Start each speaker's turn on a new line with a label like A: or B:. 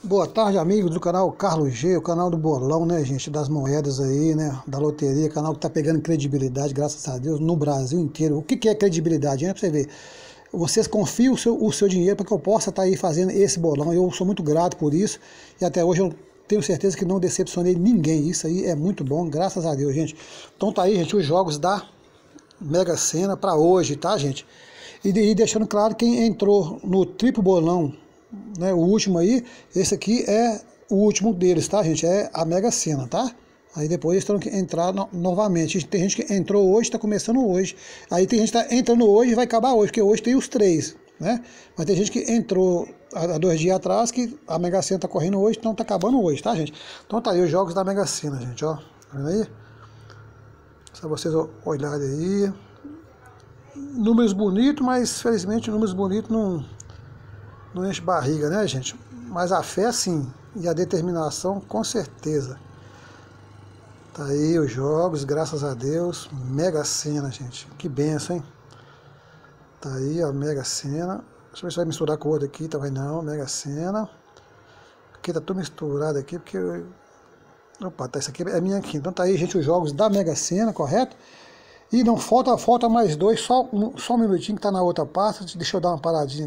A: Boa tarde, amigos do canal Carlos G, o canal do bolão, né, gente, das moedas aí, né, da loteria, canal que tá pegando credibilidade, graças a Deus, no Brasil inteiro. O que, que é credibilidade, né, pra você ver. Vocês confiam o seu, o seu dinheiro para que eu possa estar tá aí fazendo esse bolão. Eu sou muito grato por isso e até hoje eu tenho certeza que não decepcionei ninguém. Isso aí é muito bom, graças a Deus, gente. Então tá aí, gente, os jogos da Mega Sena para hoje, tá, gente? E, e deixando claro quem entrou no triplo bolão né, o último aí, esse aqui é o último deles, tá, gente? É a Mega Sena, tá? Aí depois eles terão que entrar no, novamente. Tem gente que entrou hoje, está começando hoje. Aí tem gente que está entrando hoje e vai acabar hoje, porque hoje tem os três, né? Mas tem gente que entrou há dois dias atrás que a Mega Sena está correndo hoje, então está acabando hoje, tá, gente? Então tá aí os jogos da Mega Sena, gente, ó. Tá vendo aí? Só vocês olharem aí. Números bonitos, mas felizmente números bonitos não não enche barriga, né, gente? Mas a fé, sim, e a determinação, com certeza. Tá aí os jogos, graças a Deus. Mega cena, gente. Que benção, hein? Tá aí a Mega Sena. Deixa eu ver se vai misturar com o outro aqui. Também tá, não, Mega Sena. Aqui tá tudo misturado aqui, porque... Opa, tá, isso aqui é minha aqui. Então tá aí, gente, os jogos da Mega Sena, correto? E não falta, falta mais dois, só um, só um minutinho que tá na outra parte. Deixa eu dar uma paradinha aqui.